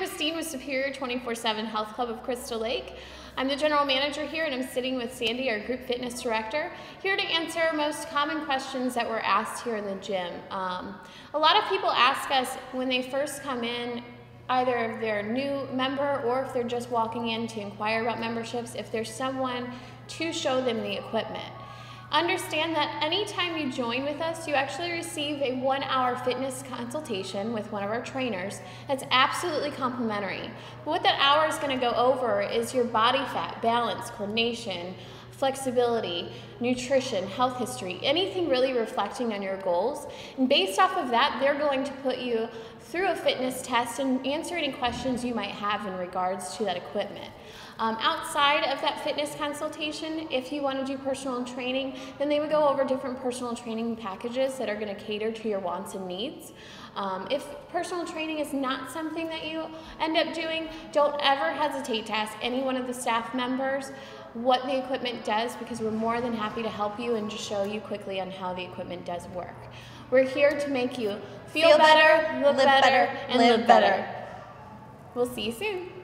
Christine with Superior 24 7 Health Club of Crystal Lake. I'm the general manager here and I'm sitting with Sandy, our group fitness director, here to answer most common questions that were asked here in the gym. Um, a lot of people ask us when they first come in, either if they're a new member or if they're just walking in to inquire about memberships, if there's someone to show them the equipment. Understand that anytime you join with us, you actually receive a one hour fitness consultation with one of our trainers that's absolutely complimentary. But what that hour is going to go over is your body fat, balance, coordination, flexibility, nutrition, health history, anything really reflecting on your goals. And based off of that, they're going to put you through a fitness test and answer any questions you might have in regards to that equipment. Um, outside of that fitness consultation, if you want to do personal training, then they would go over different personal training packages that are going to cater to your wants and needs. Um, if personal training is not something that you end up doing, don't ever hesitate to ask any one of the staff members what the equipment does because we're more than happy to help you and just show you quickly on how the equipment does work. We're here to make you feel, feel better, better, look better, better, and live better. better. We'll see you soon.